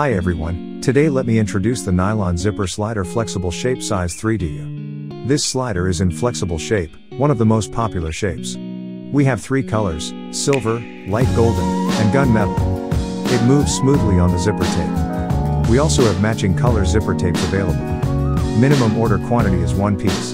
Hi everyone, today let me introduce the Nylon Zipper Slider Flexible Shape Size 3 to you. This slider is in flexible shape, one of the most popular shapes. We have three colors, silver, light golden, and gunmetal. It moves smoothly on the zipper tape. We also have matching color zipper tapes available. Minimum order quantity is one piece.